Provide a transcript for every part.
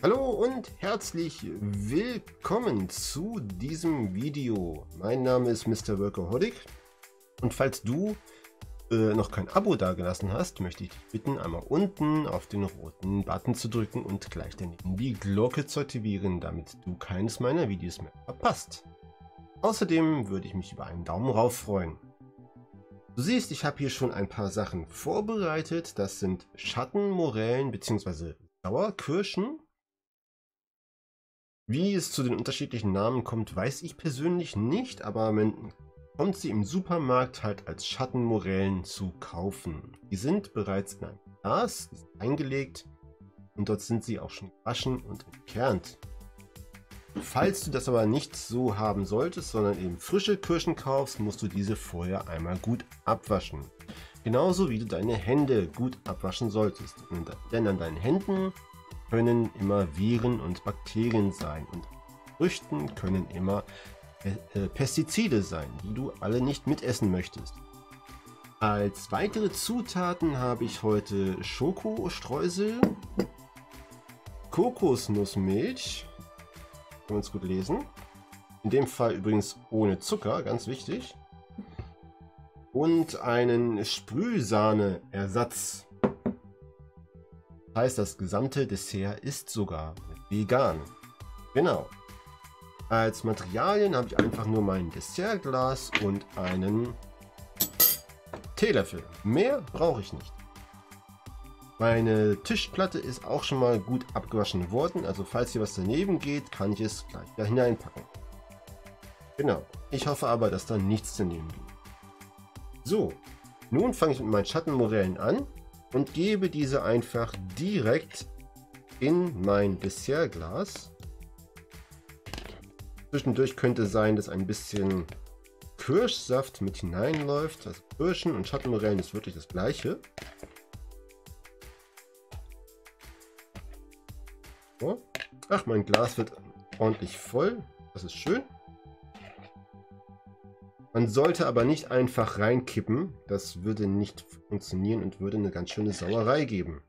Hallo und herzlich willkommen zu diesem Video. Mein Name ist Mr. Workaholic und falls du äh, noch kein Abo dagelassen hast, möchte ich dich bitten, einmal unten auf den roten Button zu drücken und gleich daneben die Glocke zu aktivieren, damit du keines meiner Videos mehr verpasst. Außerdem würde ich mich über einen Daumen rauf freuen. Du siehst, ich habe hier schon ein paar Sachen vorbereitet. Das sind Schattenmorellen bzw. Sauerkirschen wie es zu den unterschiedlichen Namen kommt, weiß ich persönlich nicht, aber man kommt sie im Supermarkt halt als Schattenmorellen zu kaufen. Die sind bereits in einem Glas eingelegt und dort sind sie auch schon gewaschen und entkernt. Falls du das aber nicht so haben solltest, sondern eben frische Kirschen kaufst, musst du diese vorher einmal gut abwaschen. Genauso wie du deine Hände gut abwaschen solltest. Denn an deinen Händen können immer Viren und Bakterien sein und Früchten können immer äh, äh, Pestizide sein, die du alle nicht mitessen möchtest. Als weitere Zutaten habe ich heute Schokostreusel, Kokosnussmilch, kann man es gut lesen. In dem Fall übrigens ohne Zucker, ganz wichtig. Und einen Sprühsahne-Ersatz heißt, das gesamte Dessert ist sogar vegan. Genau. Als Materialien habe ich einfach nur mein Dessertglas und einen Teelöffel. Mehr brauche ich nicht. Meine Tischplatte ist auch schon mal gut abgewaschen worden, also falls hier was daneben geht, kann ich es gleich da hineinpacken. Genau, ich hoffe aber, dass da nichts daneben geht. So, nun fange ich mit meinen Schattenmorellen an und gebe diese einfach direkt in mein Dessertglas. Zwischendurch könnte sein, dass ein bisschen Kirschsaft mit hineinläuft. Also Kirschen und Schattenmorellen ist wirklich das gleiche. So. Ach, mein Glas wird ordentlich voll. Das ist schön. Man sollte aber nicht einfach reinkippen. Das würde nicht funktionieren und würde eine ganz schöne Sauerei geben.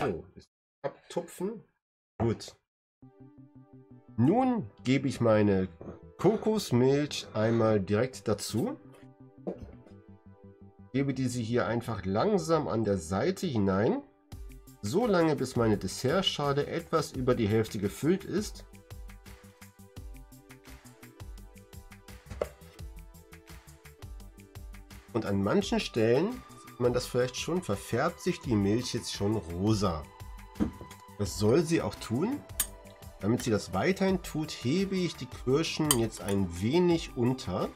So, abtupfen. Gut. Nun gebe ich meine Kokosmilch einmal direkt dazu. Gebe diese hier einfach langsam an der Seite hinein. So lange bis meine Dessertschale etwas über die Hälfte gefüllt ist. Und an manchen Stellen sieht man das vielleicht schon, verfärbt sich die Milch jetzt schon rosa. Das soll sie auch tun. Damit sie das weiterhin tut, hebe ich die Kirschen jetzt ein wenig unter.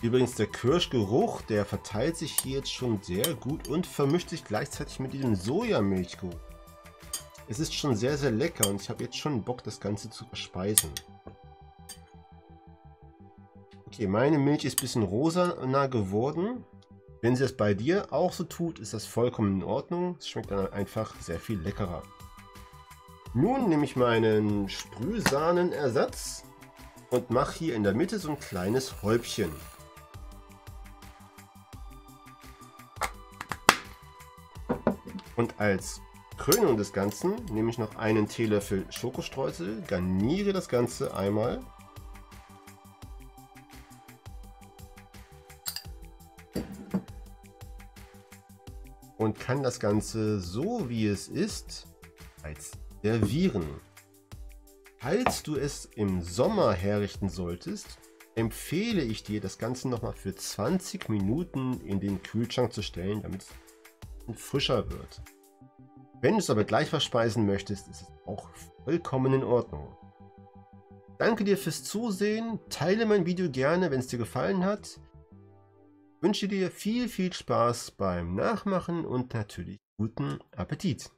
Übrigens der Kirschgeruch, der verteilt sich hier jetzt schon sehr gut und vermischt sich gleichzeitig mit diesem Sojamilchgeruch. Es ist schon sehr, sehr lecker und ich habe jetzt schon Bock, das Ganze zu verspeisen. Okay, meine Milch ist ein bisschen rosa geworden. Wenn sie das bei dir auch so tut, ist das vollkommen in Ordnung. Es schmeckt dann einfach sehr viel leckerer. Nun nehme ich meinen Sprühsahnenersatz und mache hier in der Mitte so ein kleines Häubchen. Und als Krönung des Ganzen nehme ich noch einen Teelöffel Schokostreusel, garniere das Ganze einmal und kann das Ganze so wie es ist als servieren. Falls du es im Sommer herrichten solltest, empfehle ich dir, das Ganze nochmal für 20 Minuten in den Kühlschrank zu stellen, damit es frischer wird. Wenn du es aber gleich verspeisen möchtest, ist es auch vollkommen in Ordnung. Danke dir fürs Zusehen, teile mein Video gerne, wenn es dir gefallen hat wünsche dir viel, viel Spaß beim Nachmachen und natürlich guten Appetit.